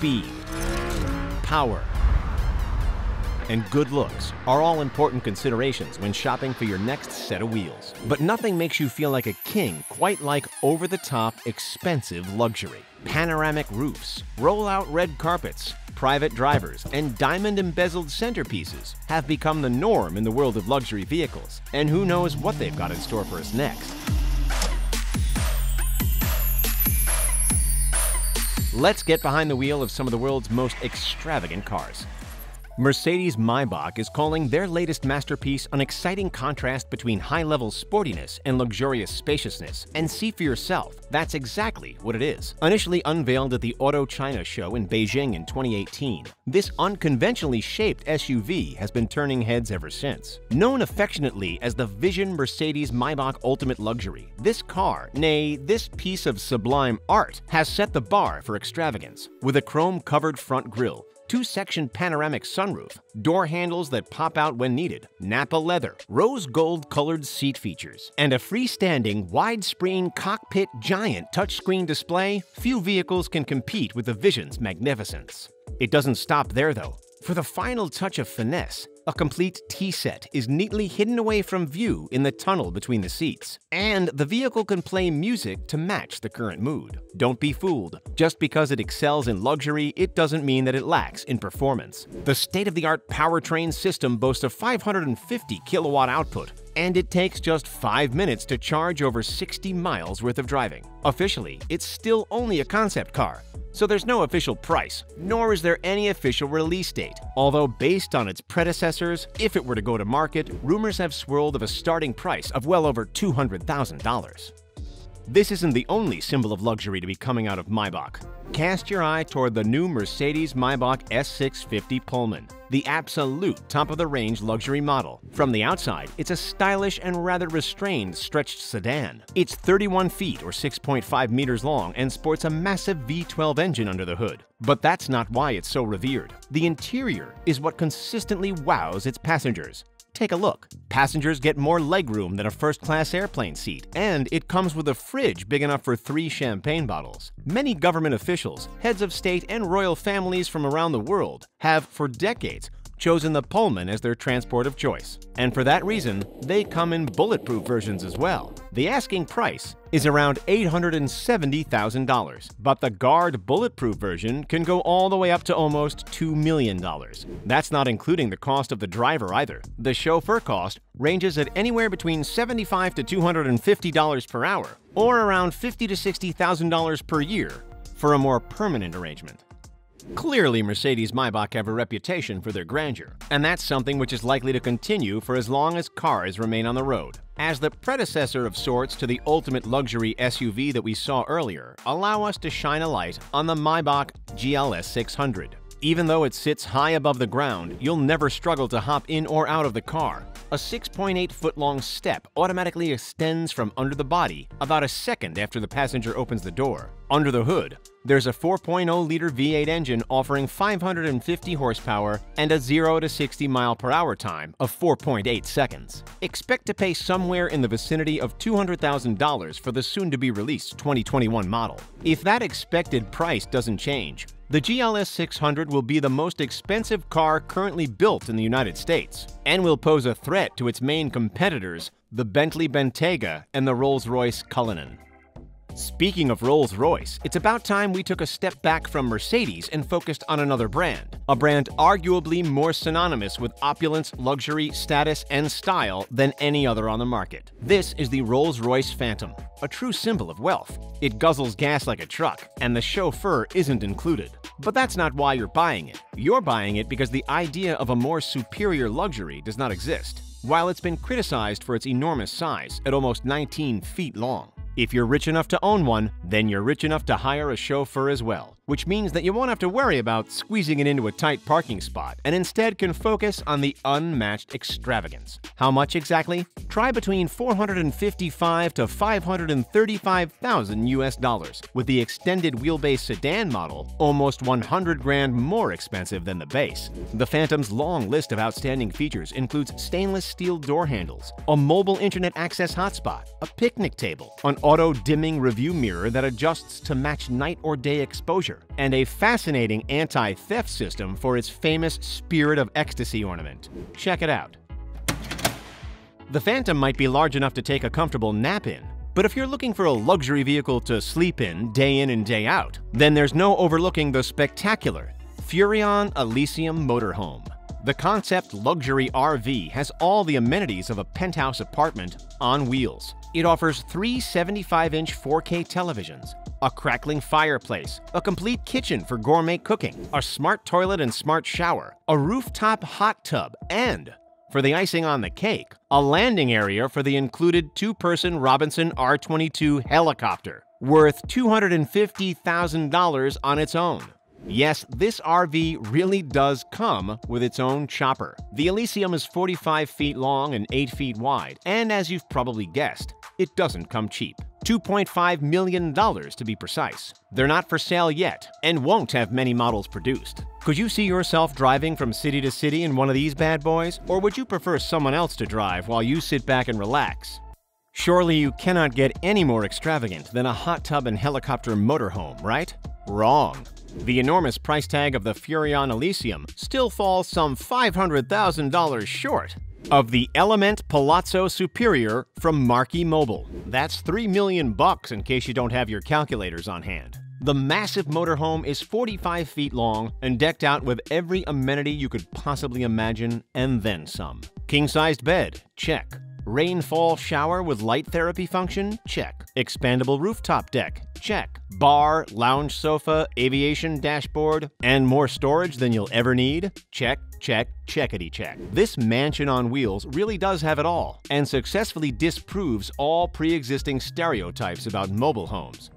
speed, power, and good looks are all important considerations when shopping for your next set of wheels. But nothing makes you feel like a king quite like over the top, expensive luxury. Panoramic roofs, roll out red carpets, private drivers, and diamond embezzled centerpieces have become the norm in the world of luxury vehicles. And who knows what they've got in store for us next. Let's get behind the wheel of some of the world's most extravagant cars. Mercedes Maybach is calling their latest masterpiece an exciting contrast between high-level sportiness and luxurious spaciousness. And see for yourself, that's exactly what it is. Initially unveiled at the Auto China show in Beijing in 2018, this unconventionally shaped SUV has been turning heads ever since. Known affectionately as the Vision Mercedes Maybach Ultimate Luxury, this car, nay, this piece of sublime art, has set the bar for extravagance. With a chrome-covered front grille, two-section panoramic sunroof, door handles that pop out when needed, Nappa leather, rose gold-colored seat features, and a freestanding widescreen cockpit giant touchscreen display, few vehicles can compete with the Vision's magnificence. It doesn't stop there though. For the final touch of finesse, a complete tea set is neatly hidden away from view in the tunnel between the seats, and the vehicle can play music to match the current mood. Don't be fooled. Just because it excels in luxury, it doesn't mean that it lacks in performance. The state-of-the-art powertrain system boasts a 550 kilowatt output, and it takes just 5 minutes to charge over 60 miles worth of driving. Officially, it's still only a concept car, so there's no official price, nor is there any official release date. Although based on its predecessors, if it were to go to market, rumors have swirled of a starting price of well over $200,000. This isn't the only symbol of luxury to be coming out of Maybach. Cast your eye toward the new Mercedes Maybach S650 Pullman, the absolute top-of-the-range luxury model. From the outside, it's a stylish and rather restrained stretched sedan. It's 31 feet or 6.5 meters long and sports a massive V12 engine under the hood. But that's not why it's so revered. The interior is what consistently wows its passengers. Take a look. Passengers get more legroom than a first-class airplane seat, and it comes with a fridge big enough for three champagne bottles. Many government officials, heads of state, and royal families from around the world have, for decades, chosen the Pullman as their transport of choice. And for that reason, they come in bulletproof versions as well. The asking price is around $870,000, but the Guard bulletproof version can go all the way up to almost $2 million. That's not including the cost of the driver either. The chauffeur cost ranges at anywhere between 75 to $250 per hour, or around 50 to $60,000 per year for a more permanent arrangement. Clearly, Mercedes Maybach have a reputation for their grandeur, and that's something which is likely to continue for as long as cars remain on the road. As the predecessor of sorts to the ultimate luxury SUV that we saw earlier, allow us to shine a light on the Maybach GLS 600. Even though it sits high above the ground, you'll never struggle to hop in or out of the car. A 6.8 foot long step automatically extends from under the body about a second after the passenger opens the door. Under the hood, there's a 4.0 liter V8 engine offering 550 horsepower and a 0 to 60 mile per hour time of 4.8 seconds. Expect to pay somewhere in the vicinity of $200,000 for the soon to be released 2021 model. If that expected price doesn't change, the GLS 600 will be the most expensive car currently built in the United States and will pose a threat to its main competitors, the Bentley Bentayga and the Rolls-Royce Cullinan. Speaking of Rolls-Royce, it's about time we took a step back from Mercedes and focused on another brand. A brand arguably more synonymous with opulence, luxury, status, and style than any other on the market. This is the Rolls-Royce Phantom, a true symbol of wealth. It guzzles gas like a truck, and the chauffeur isn't included. But that's not why you're buying it. You're buying it because the idea of a more superior luxury does not exist, while it's been criticized for its enormous size at almost 19 feet long. If you're rich enough to own one, then you're rich enough to hire a chauffeur as well, which means that you won't have to worry about squeezing it into a tight parking spot and instead can focus on the unmatched extravagance. How much exactly? Try between 455 to 535,000 US dollars, with the extended wheelbase sedan model almost 100 grand more expensive than the base. The Phantom's long list of outstanding features includes stainless steel door handles, a mobile internet access hotspot, a picnic table, an auto-dimming review mirror that adjusts to match night or day exposure, and a fascinating anti-theft system for its famous Spirit of Ecstasy ornament. Check it out. The Phantom might be large enough to take a comfortable nap in, but if you're looking for a luxury vehicle to sleep in day in and day out, then there's no overlooking the spectacular Furrion Elysium Motorhome. The concept luxury RV has all the amenities of a penthouse apartment on wheels. It offers three 75-inch 4K televisions, a crackling fireplace, a complete kitchen for gourmet cooking, a smart toilet and smart shower, a rooftop hot tub, and, for the icing on the cake, a landing area for the included two-person Robinson R-22 helicopter, worth $250,000 on its own. Yes, this RV really does come with its own chopper. The Elysium is 45 feet long and 8 feet wide, and as you've probably guessed, it doesn't come cheap. $2.5 million to be precise. They're not for sale yet, and won't have many models produced. Could you see yourself driving from city to city in one of these bad boys, or would you prefer someone else to drive while you sit back and relax? Surely you cannot get any more extravagant than a hot tub and helicopter motorhome, right? Wrong. The enormous price tag of the Furrion Elysium still falls some $500,000 short of the Element Palazzo Superior from Marchi Mobile. That's 3 million bucks in case you don't have your calculators on hand. The massive motorhome is 45 feet long and decked out with every amenity you could possibly imagine and then some. King-sized bed, check. Rainfall shower with light therapy function? Check. Expandable rooftop deck? Check. Bar, lounge sofa, aviation dashboard, and more storage than you'll ever need? Check, check, checkity check. This mansion on wheels really does have it all and successfully disproves all pre-existing stereotypes about mobile homes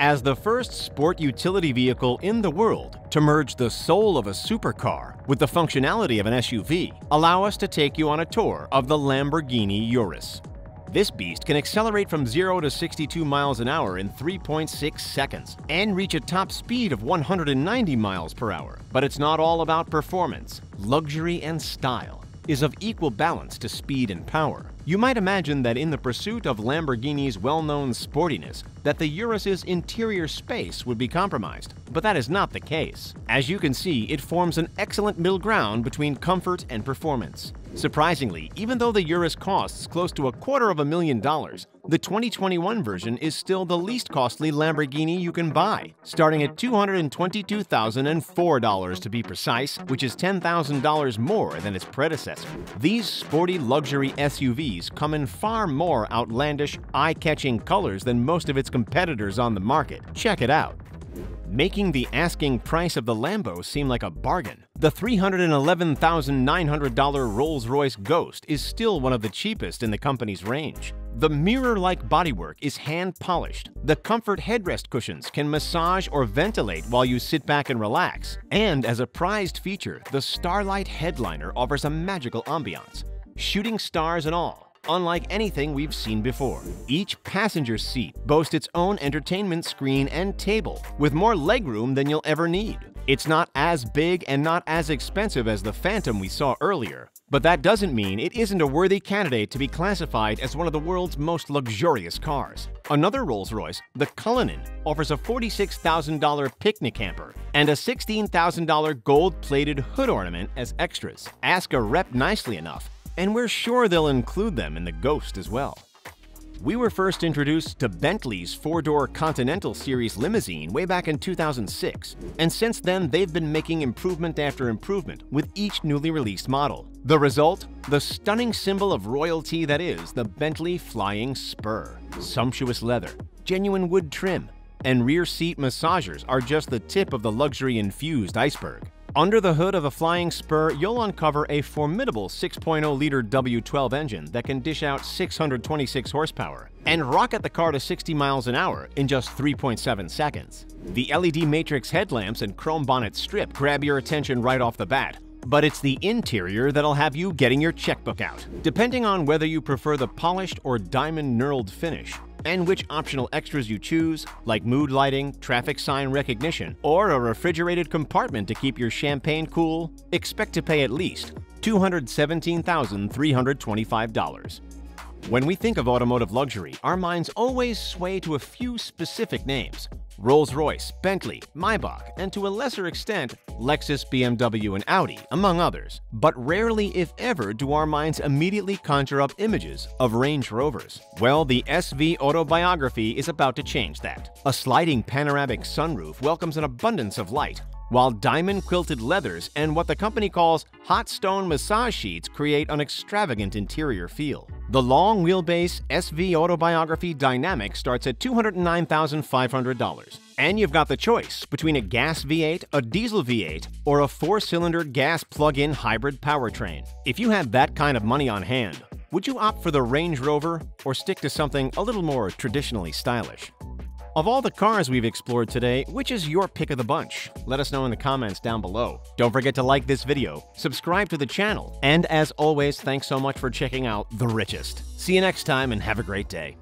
as the first sport utility vehicle in the world to merge the soul of a supercar with the functionality of an SUV, allow us to take you on a tour of the Lamborghini Urus. This beast can accelerate from 0 to 62 miles an hour in 3.6 seconds and reach a top speed of 190 miles per hour. But it's not all about performance. Luxury and style is of equal balance to speed and power. You might imagine that in the pursuit of Lamborghini's well-known sportiness, that the Urus's interior space would be compromised, but that is not the case. As you can see, it forms an excellent middle ground between comfort and performance. Surprisingly, even though the Urus costs close to a quarter of a million dollars, the 2021 version is still the least costly Lamborghini you can buy, starting at $222,004 to be precise, which is $10,000 more than its predecessor. These sporty luxury SUVs come in far more outlandish, eye-catching colors than most of its competitors on the market. Check it out making the asking price of the Lambo seem like a bargain. The $311,900 Rolls-Royce Ghost is still one of the cheapest in the company's range. The mirror-like bodywork is hand-polished. The comfort headrest cushions can massage or ventilate while you sit back and relax. And as a prized feature, the Starlight headliner offers a magical ambiance, shooting stars and all unlike anything we've seen before. Each passenger seat boasts its own entertainment screen and table, with more legroom than you'll ever need. It's not as big and not as expensive as the Phantom we saw earlier, but that doesn't mean it isn't a worthy candidate to be classified as one of the world's most luxurious cars. Another Rolls-Royce, the Cullinan, offers a $46,000 picnic camper and a $16,000 gold-plated hood ornament as extras. Ask a rep nicely enough, and we're sure they'll include them in the Ghost as well. We were first introduced to Bentley's four-door Continental Series limousine way back in 2006, and since then they've been making improvement after improvement with each newly released model. The result? The stunning symbol of royalty that is the Bentley Flying Spur. Sumptuous leather, genuine wood trim, and rear seat massagers are just the tip of the luxury-infused iceberg. Under the hood of a Flying Spur, you'll uncover a formidable 6.0-liter W12 engine that can dish out 626 horsepower and rocket the car to 60 miles an hour in just 3.7 seconds. The LED matrix headlamps and chrome bonnet strip grab your attention right off the bat, but it's the interior that'll have you getting your checkbook out. Depending on whether you prefer the polished or diamond knurled finish, and which optional extras you choose, like mood lighting, traffic sign recognition, or a refrigerated compartment to keep your champagne cool, expect to pay at least $217,325. When we think of automotive luxury, our minds always sway to a few specific names. Rolls-Royce, Bentley, Maybach, and to a lesser extent, Lexus, BMW, and Audi, among others. But rarely, if ever, do our minds immediately conjure up images of Range Rovers. Well, the SV autobiography is about to change that. A sliding panoramic sunroof welcomes an abundance of light, while diamond quilted leathers and what the company calls hot stone massage sheets create an extravagant interior feel. The long wheelbase SV Autobiography Dynamic starts at $209,500. And you've got the choice between a gas V8, a diesel V8, or a four-cylinder gas plug-in hybrid powertrain. If you had that kind of money on hand, would you opt for the Range Rover or stick to something a little more traditionally stylish? Of all the cars we've explored today, which is your pick of the bunch? Let us know in the comments down below. Don't forget to like this video, subscribe to the channel, and as always, thanks so much for checking out The Richest. See you next time and have a great day.